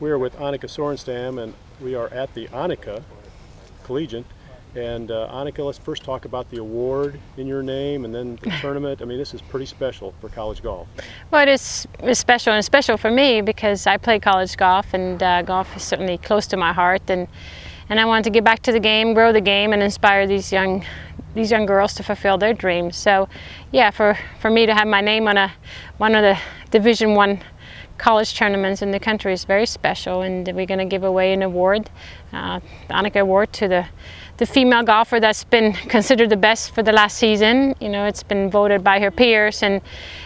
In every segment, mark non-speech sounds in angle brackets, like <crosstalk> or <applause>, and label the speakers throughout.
Speaker 1: We are with Annika Sorenstam, and we are at the Annika Collegiate. And uh, Annika, let's first talk about the award in your name and then the <laughs> tournament. I mean, this is pretty special for college golf.
Speaker 2: Well, it is special, and special for me because I play college golf, and uh, golf is certainly close to my heart. And and I want to get back to the game, grow the game, and inspire these young these young girls to fulfill their dreams. So, yeah, for for me to have my name on a one of the Division One college tournaments in the country is very special, and we're going to give away an award, uh, Annika Award, to the the female golfer that's been <laughs> considered the best for the last season. You know, it's been voted by her peers and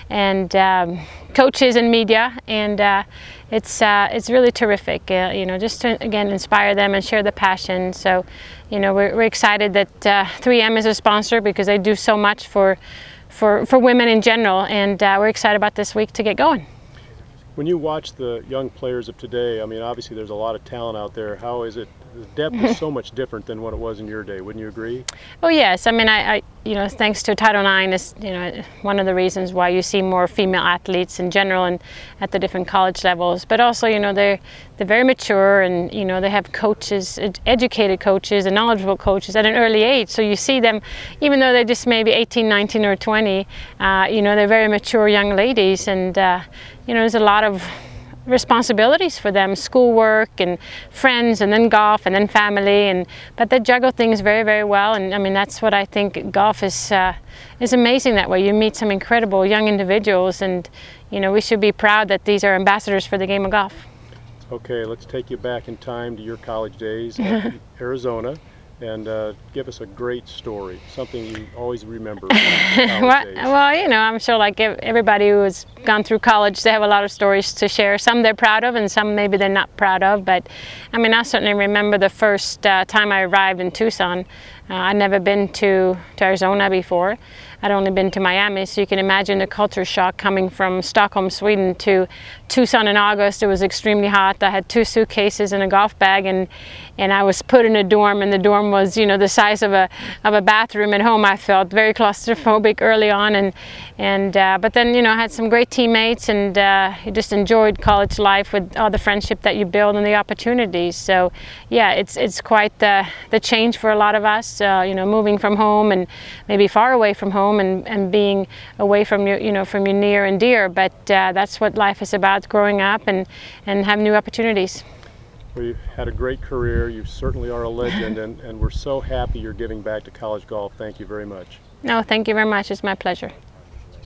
Speaker 2: and um, coaches and media, and uh, it's uh, it's really terrific. Uh, you know, just to again inspire them and share the passion. So, you know, we're, we're excited that 3M uh, is a sponsor because they do so much for for for women in general, and uh, we're excited about this week to get going.
Speaker 1: When you watch the young players of today, I mean, obviously there's a lot of talent out there. How is it the depth is so much different than what it was in your day. Wouldn't you agree?
Speaker 2: Oh yes. I mean, I, I, you know, thanks to Title IX is you know one of the reasons why you see more female athletes in general and at the different college levels. But also, you know, they're they're very mature and you know they have coaches, educated coaches and knowledgeable coaches at an early age. So you see them, even though they're just maybe 18, 19, or 20, uh, you know, they're very mature young ladies, and uh, you know, there's a lot of responsibilities for them schoolwork and friends and then golf and then family and but they juggle things very very well and I mean that's what I think golf is uh, is amazing that way. You meet some incredible young individuals and you know we should be proud that these are ambassadors for the game of golf.
Speaker 1: Okay let's take you back in time to your college days in <laughs> Arizona and uh, give us a great story, something you always remember. <laughs>
Speaker 2: well, well, you know, I'm sure like everybody who has gone through college, they have a lot of stories to share. Some they're proud of and some maybe they're not proud of. But I mean, I certainly remember the first uh, time I arrived in Tucson. Uh, I'd never been to, to Arizona before. I'd only been to Miami, so you can imagine the culture shock coming from Stockholm, Sweden to Tucson in August. It was extremely hot. I had two suitcases and a golf bag, and and I was put in a dorm, and the dorm was, you know, the size of a of a bathroom at home. I felt very claustrophobic early on, and and uh, but then you know I had some great teammates, and uh, just enjoyed college life with all the friendship that you build and the opportunities. So yeah, it's it's quite the the change for a lot of us. Uh, you know, moving from home and maybe far away from home home and, and being away from your, you know, from your near and dear. But uh, that's what life is about, growing up and, and have new opportunities.
Speaker 1: Well, you've had a great career. You certainly are a legend, and, and we're so happy you're giving back to college golf. Thank you very much.
Speaker 2: No, thank you very much. It's my pleasure.